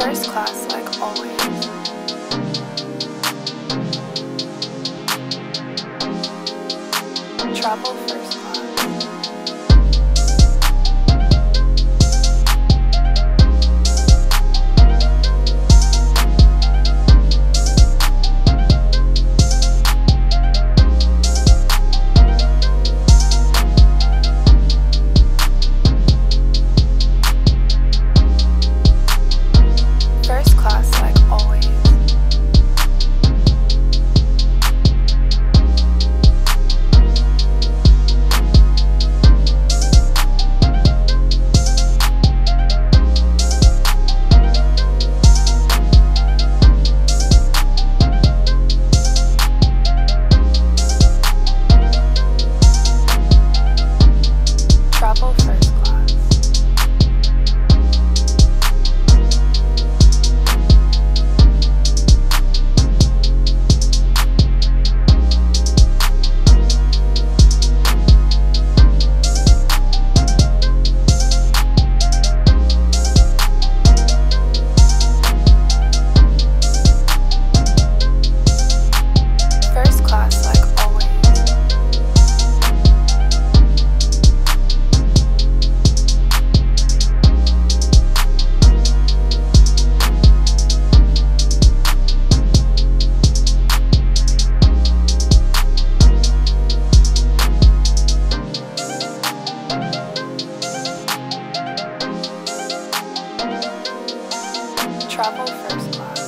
first class like always. Travel first class. travel first class.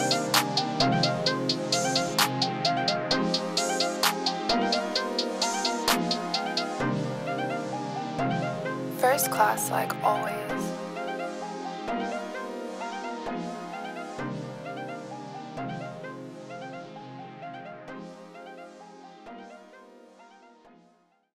First class like always.